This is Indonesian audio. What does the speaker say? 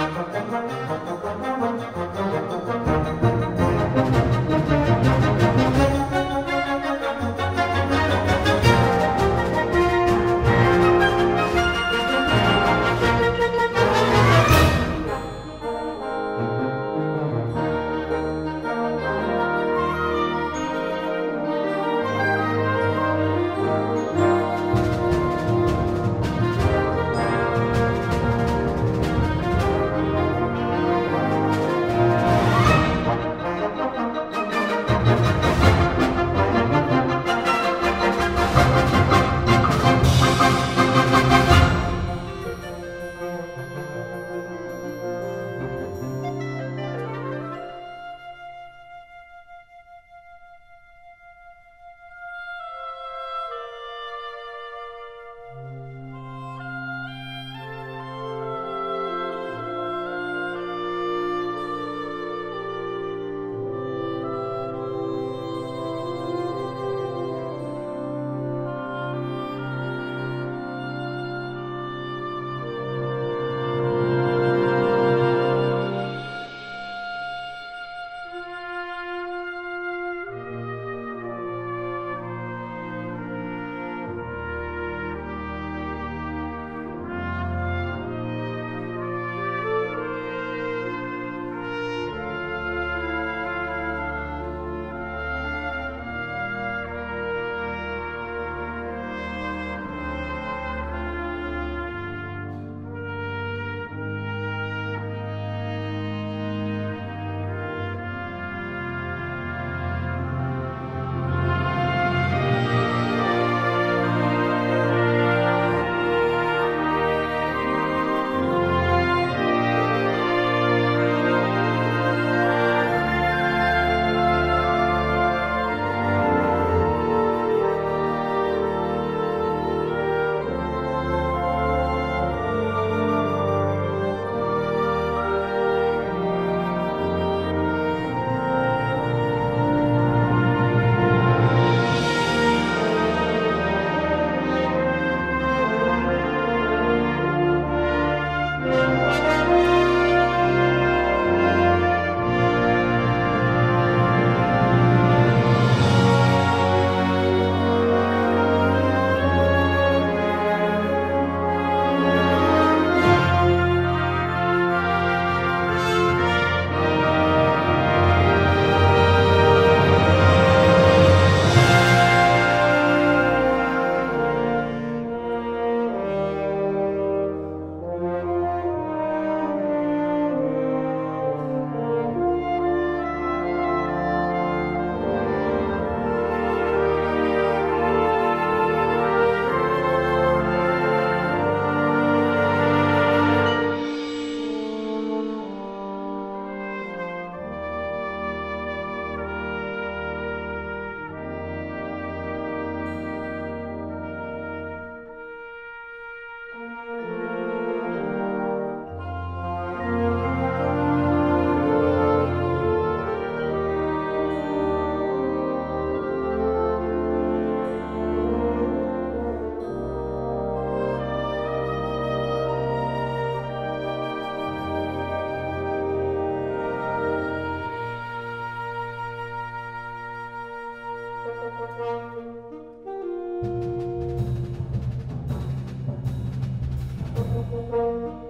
Thank you. Música